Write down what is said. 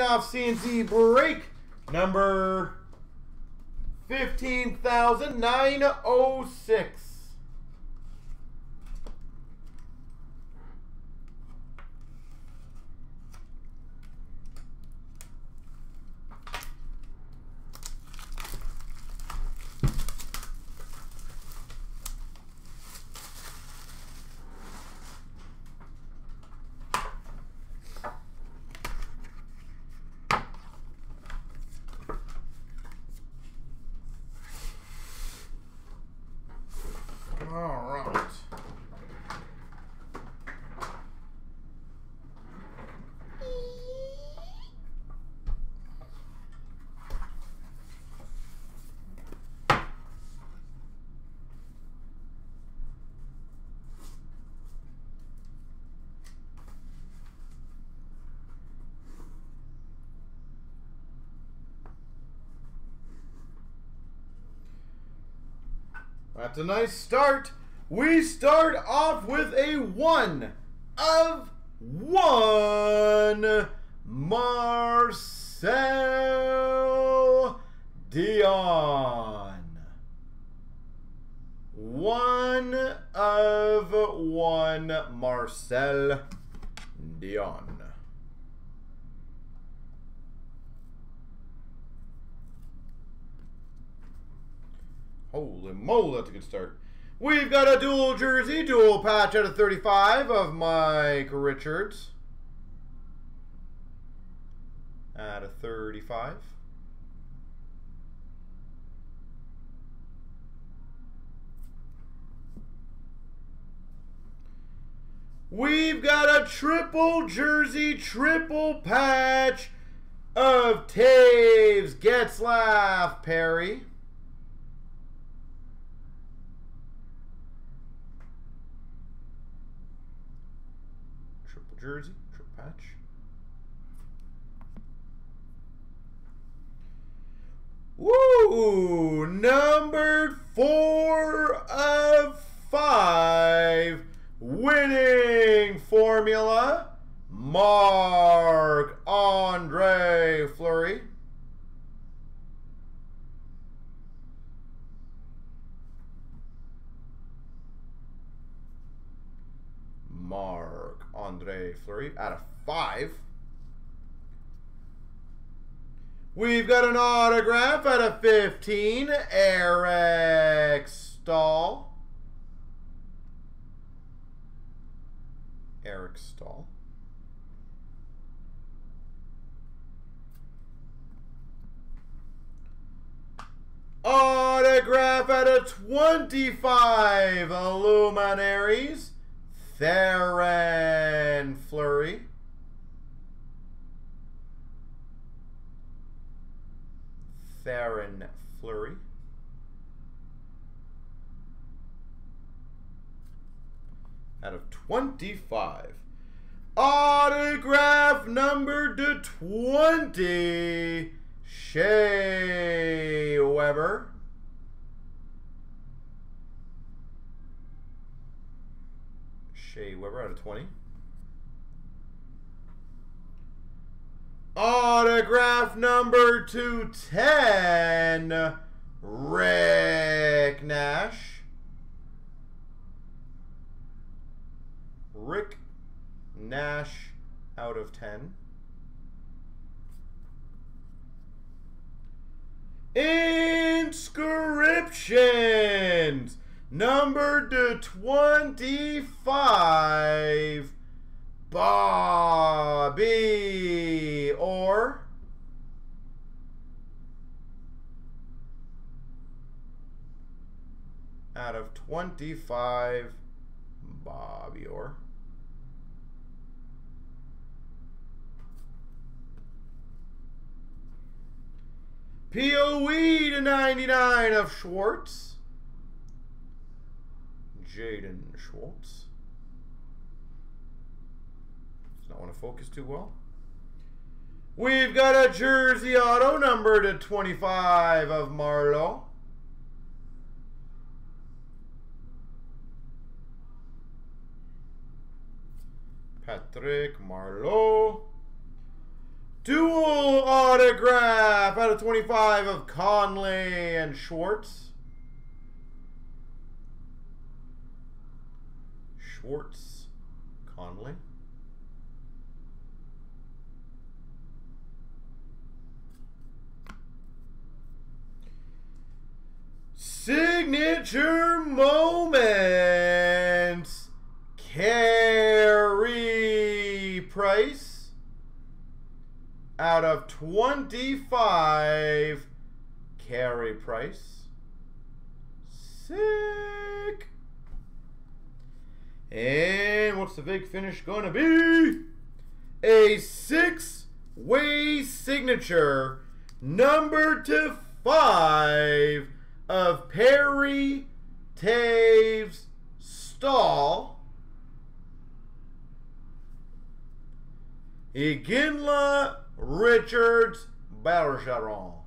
off CNC break number 15,906. That's a nice start. We start off with a one of one. Marcel Dionne. One of one. Marcel Dionne. Holy moly, that's a good start. We've got a dual jersey, dual patch out of 35 of Mike Richards. Out of 35. We've got a triple jersey, triple patch of Toews, Getzlaf, Perry. Triple jersey, triple patch. Woo! Numbered four of five. Winning formula. Marc Andre Fleury. Andre Fleury out of five. We've got an autograph out of 15, Eric Staal. Eric Staal. Autograph out of 25, Illuminaries. Theoren Fleury. Theoren Fleury. Out of 25. Autograph number to 20. Shea Weber. Shea Weber out of 20. Autograph number 210, Rick Nash. Rick Nash out of 10. Inscriptions number to 25 Bobby Orr out of 25 Bobby Orr POE to 99 of Schwartz. Jaden Schwartz. Does not want to focus too well. We've got a jersey auto number to 25 of Marleau. Patrick Marleau. Dual autograph out of 25 of Conley and Schwartz. Schwartz, Conley. Signature moments. Carey Price out of 25. Carey Price. Sick. And what's the big finish going to be? A six-way signature, number to five of Perry Toews Staal. Iginla Richards Bergeron.